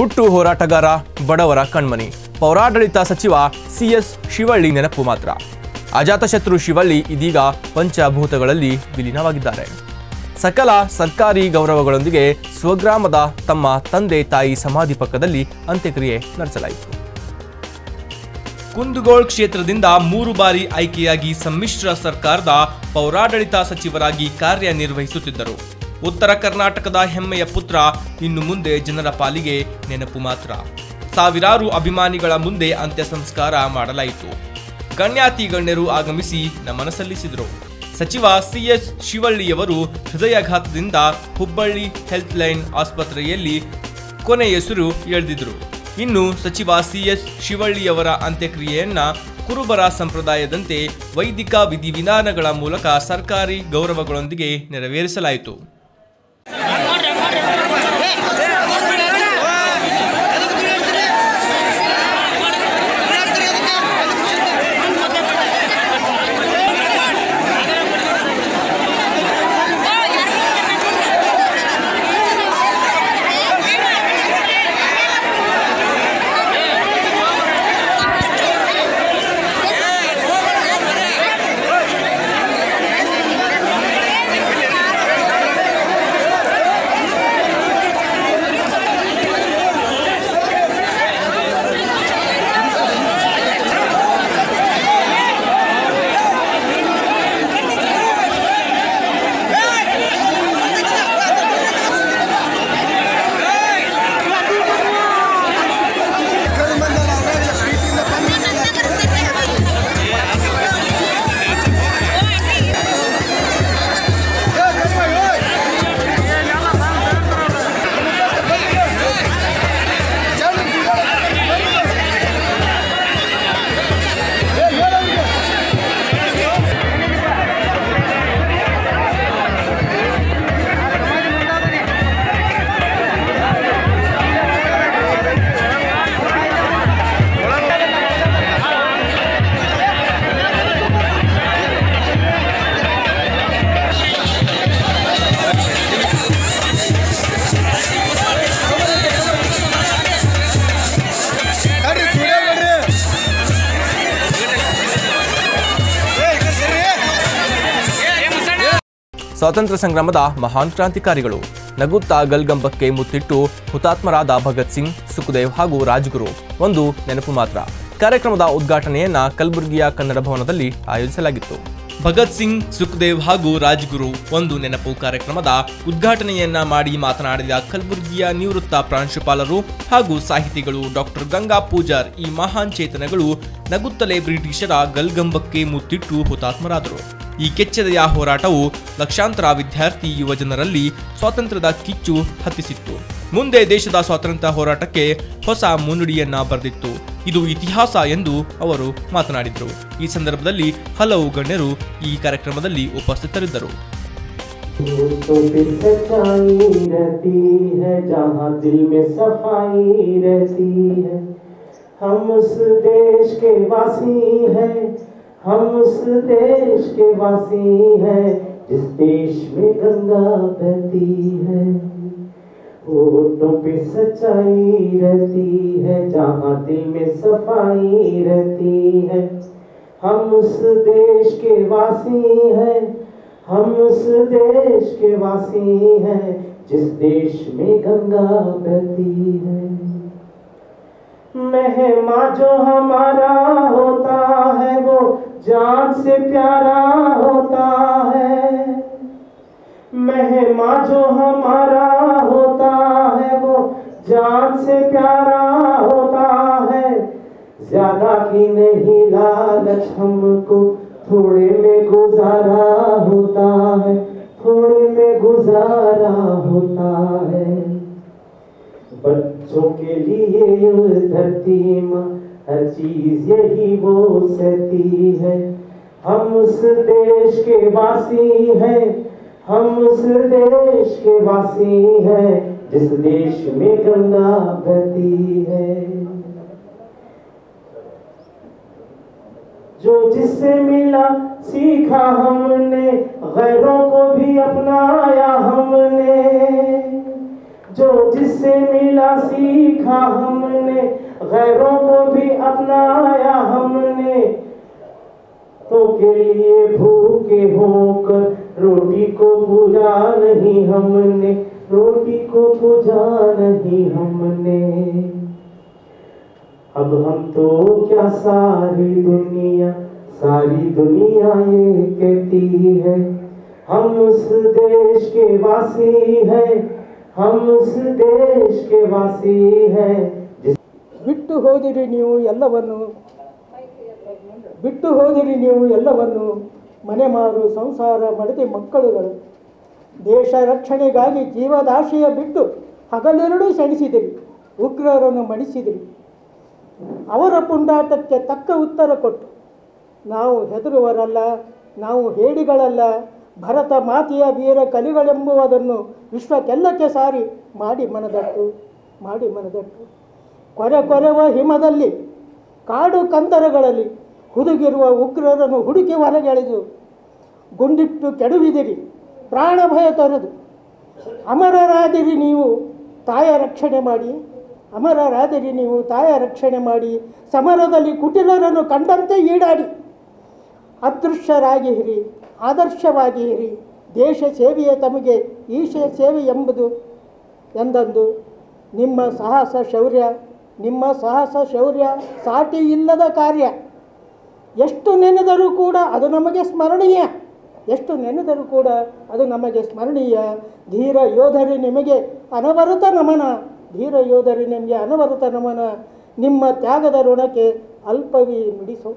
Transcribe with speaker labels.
Speaker 1: ಹುಟ್ಟು ಹೋರಾಟಗಾರ ಬಡವರ ಕಣ್ಮನಿ. ಪೌರಾಡಳಿತ ಸಚಿವ ಸಿಎಸ್ ಶಿವಳ್ಳಿ ನೆನಪು ಮಾತ್ರ. ಅಜಾತಶತ್ರು ಶಿವಳ್ಳಿ ಇದೀಗ ಪಂಚಭೂತಗಳಲ್ಲಿ ವಿಲೀನವಾಗಿದ್ದಾರೆ. ಸಕಲ ಸರ್ಕಾರಿ ಗೌರವಗಳೊಂದಿಗೆ ಸ್ವಗ್ರಾಮದ ತಮ್ಮ ತಂದೆ ತಾಯಿ ಸಮಾಧಿ ಪಕ್ಕದಲ್ಲಿ ಅಂತ್ಯಕ್ರಿಯೆ ನಡೆಸಲಾಯಿತು. ಕುಂದಗೋಳ್ ಕ್ಷೇತ್ರದಿಂದ ಮೂರು ಬಾರಿ ಆಯ್ಕೆಯಾಗಿ ಸಮ್ಮಿಶ್ರ ಸರ್ಕಾರದ ಪೌರಾಡಳಿತ ಸಚಿವರಾಗಿ ಕಾರ್ಯನಿರ್ವಹಿಸುತ್ತಿದ್ದರು. ಉತ್ತರ ಕರ್ನಾಟಕದ ಹೆಮ್ಮೆಯ ಪುತ್ರ, ಇನ್ನು ಮುಂದೆ ಜನರ ಪಾಲಿಗೆ ನೆನಪು ಮಾತ್ರ. ಸಾವಿರಾರು ಅಭಿಮಾನಿಗಳ ಮುಂದೆ ಅಂತ್ಯ ಸಂಸ್ಕಾರ ಮಾಡಲಾಯಿತು. ಗಣ್ಯಾತಿ ಗಣ್ಯರು ಆಗಮಿಸಿ ನಮನ ಸಲ್ಲಿಸಿದರು. ಸಚಿವ ಸಿಎಸ್ ಶಿವಳ್ಳಿಯವರು ಹೃದಯಾಘಾತದಿಂದ ಹುಬ್ಬಳ್ಳಿ ಹೆಲ್ತ್ ಲೈನ್ ಆಸ್ಪತ್ರೆಯಲ್ಲಿ ಕೊನೆಯೆಸರು ಎಳೆದಿದ್ರು ಇನ್ನು ಸಚಿವ ಸಿಎಸ್ ಶಿವಳ್ಳಿಯವರ ಅಂತ್ಯಕ್ರಿಯೆಯನ್ನ ಕುರುಬರ ಸಂಪ್ರದಾಯದಂತೆ ವೈದಿಕ ವಿಧಿವಿಧಾನಗಳ ಮೂಲಕ ಸರ್ಕಾರಿ ಗೌರವಗಳೊಂದಿಗೆ ನೆರವೇರಿಸಲಾಯಿತು.
Speaker 2: Yeah.
Speaker 1: ಸ್ವಾತಂತ್ರ್ಯ ಸಂಗ್ರಾಮದ ಮಹಾನ್ ಕ್ರಾಂತಿಕಾರಿಗಳು. ನಗುತ್ತಾ ಗಲ್ಗಂಬಕ್ಕೆ ಮುತ್ತಿಟ್ಟು ಹುತಾತ್ಮರಾದ ಭಗತ್ ಸಿಂಗ್, ಸುಖದೇವ್ ಹಾಗೂ ರಾಜ್ಗುರು. ಒಂದು ನೆನಪು ಮಾತ್ರ. ಕಾರ್ಯಕ್ರಮದ ಉದ್ಘಾಟನೆಯನ್ನ ಕಲಬುರಗಿಯ ಕನ್ನಡ ಭವನದಲ್ಲಿ ಆಯೋಜಿಸಲಾಗಿತ್ತು. ಭಗತ್ ಸಿಂಗ್, ಸುಖದೇವ್ ಹಾಗೂ ರಾಜ್ಗುರು ಒಂದು ನೆನಪು ಕಾರ್ಯಕ್ರಮದ ಉದ್ಘಾಟನೆಯನ್ನ ಮಾಡಿ ಮಾತನಾಡಿದ ಕಲಬುರಗಿಯ ನಿವೃತ್ತ ಪ್ರಾಂಶುಪಾಲರು ಹಾಗೂ ಸಾಹಿತಿಗಳು ಡಾಕ್ಟರ್ ಗಂಗಾ ಪೂಜಾರ್ ಈ ಮಹಾನ್ ಚೇತನಗಳು ನಗುತ್ತಲೇ ಬ್ರಿಟಿಷರ ಗಲ್ಗಂಬಕ್ಕೆ ಮುತ್ತಿಟ್ಟು ಹುತಾತ್ಮರಾದರು. ಈ ಕೆಚ್ಚೆದೆಯ ಹೋರಾಟವು ಲಕ್ಷಾಂತರ ವಿದ್ಯಾರ್ಥಿ ಯುವಜನರಲ್ಲಿ ಸ್ವಾತಂತ್ರ್ಯದ ಕಿಚ್ಚು ಹತ್ತಿಸಿತ್ತು ಮುಂದೆ ದೇಶದ ಸ್ವಾತಂತ್ರ್ಯ ಹೋರಾಟಕ್ಕೆ ಹೊಸ ಮುನ್ನುಡಿಯನ್ನ ಬರೆದಿತ್ತು ಇದು ಇತಿಹಾಸ ಎಂದು ಅವರು ಮಾತನಾಡಿದರು ಈ ಸಂದರ್ಭದಲ್ಲಿ ಹಲವು ಗಣ್ಯರು ಈ ಕಾರ್ಯಕ್ರಮದಲ್ಲಿ ಉಪಸ್ಥಿತರಿದ್ದರು
Speaker 3: तो फिर सच्चाई रहती है जहाँ दिल में सफाई रहती है हम उस देश के वासी हैं हम उस देश के वासी हैं, जिस देश में गंगा बहती है। होठों पे सच्चाई रहती है, जहाँ दिल में सफ़ाई रहती है। हम उस देश के वासी हैं, हम उस देश के वासी हैं, जिस देश में गंगा बहती है। मेहमा जो हमारा प्यारा होता है। मेहमा जो हमारा होता है, वो जान से प्यारा होता है। ज़्यादा की नहीं लालच हमको, थोड़े में गुजारा होता है, थोड़े में गुजारा होता है। बच्चों के लिए धरती माँ, हर चीज़ यही वो सहती है। हम उस देश के वासी हैं। हम उस देश के वासी हैं, जिस देश में गंगा बहती है। जो जिससे मिला, सीखा हमने, गैरों को भी अपनाया हमने। जो जिससे मिला, सीखा हमने, गैरों को भी अपनाया हमने। तो के लिए भूखे होकर रोटी को पूजा नहीं हमने रोटी को पूजा नहीं हमने अब हम तो क्या सारी दुनिया सारी दुनिया ये कहती है हम उस देश के वासी हैं हम उस देश के वासी हैं जिस
Speaker 2: ಬಿಟ್ಟು ಹೋದಿರಿ ನೀವು ಎಲ್ಲವನ್ನು ಬಿಟ್ಟು ಹೋದಿರಿ ನೀವು ಎಲ್ಲವನ್ನು. ಮನೆ ಮಾರು, ಸಂಸಾರ, ಮಡದಿ ಮಕ್ಕಳುಗಳು. ದೇಶ ರಕ್ಷಣೆಗಾಗಿ ಜೀವದಾಶೆಯ ಬಿಟ್ಟು ಹಗಲೆರಡೂ ಸೆಣಿಸಿದಿರಿ ಉಗ್ರರನ್ನು ಮಣಿಸಿದಿರಿ. ಅವರ ಪುಂಡಾಟಕ್ಕೆ ತಕ್ಕ ಉತ್ತರ ಕೊಟ್ಟು, ನಾವು ಹೆದರುವರಲ್ಲ, ನಾವು ಹೇಡಿಗಳಲ್ಲ, ಭರತ ಮಾತೆಯ ವೀರ ಕಲಿಗಳೆಂಬುವುದನ್ನು ವಿಶ್ವಕ್ಕೆಲ್ಲಕ್ಕೆ ಸಾರಿ ಮಾಡಿ ಮನದಟ್ಟು ಮಾಡಿ ಮನದಟ್ಟು. ಕೊರೆ ಕೊರೆವ ಹಿಮದಲ್ಲಿ, ಕಾಡು ಕಂದರಗಳಲ್ಲಿ ಹುದುಗಿರುವ ಉಗ್ರರನ್ನು ಹುಡುಕಿ ಹೊರಗೆಳೆದು ಗುಂಡಿಟ್ಟು ಕೆಡುವಿದಿರಿ, ಪ್ರಾಣ ಭಯ ತೊರೆದು. ಅಮರರಾದಿರಿ ನೀವು, ತಾಯ ರಕ್ಷಣೆ ಮಾಡಿ. ಅಮರರಾದಿರಿ ನೀವು, ತಾಯ ರಕ್ಷಣೆ ಮಾಡಿ. ಸಮರದಲ್ಲಿ ಕುಟಿಲರನ್ನು ಕಂಡಂತೆ ಈಡಾಡಿ. ಅದೃಶ್ಯರಾಗಿರಿ ಆದರ್ಶವಾಗಿರಿ ದೇಶ ಸೇವೆಯೇ ತಮಗೆ, ಈಶ ಸೇವೆ ಎಂಬುದು ಎಂದಂದು. ನಿಮ್ಮ ಸಾಹಸ ಶೌರ್ಯ, ನಿಮ್ಮ ಸಾಹಸ ಶೌರ್ಯ, ಸಾಟಿ ಇಲ್ಲದ ಕಾರ್ಯ. ಎಷ್ಟು ನೆನೆದರೂ ಕೂಡ ಅದು ನಮಗೆ ಸ್ಮರಣೀಯ. ಎಷ್ಟು ನೆನೆದರೂ ಕೂಡ ಅದು ನಮಗೆ ಸ್ಮರಣೀಯ. ಧೀರ ಯೋಧರಿ ನಿಮಗೆ ಅನವರತ ನಮನ. ಧೀರ ಯೋಧರಿ ನಿಮಗೆ ಅನವರತ ನಮನ. ನಿಮ್ಮ ತ್ಯಾಗದ ಋಣಕ್ಕೆ ಅಲ್ಪವೇ ನುಡಿಸೋ